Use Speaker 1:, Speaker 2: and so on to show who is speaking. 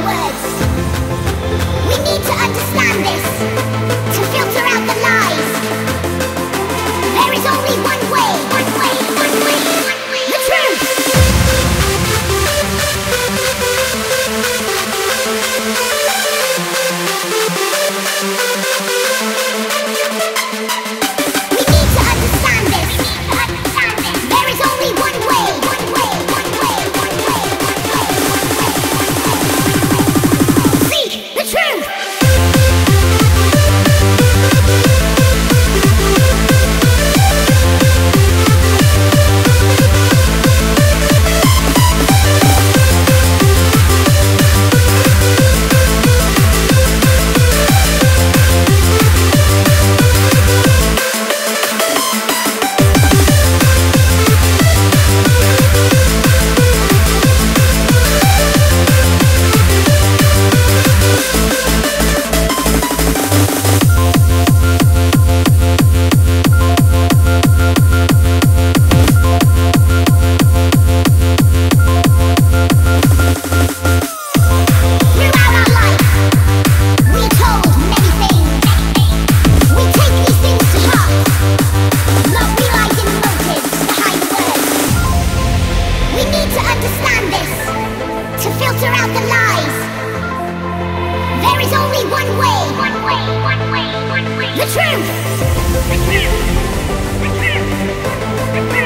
Speaker 1: words understand this. To filter out the lies. There is only one way. One way, one way, one way. The truth. The truth. The truth. The truth.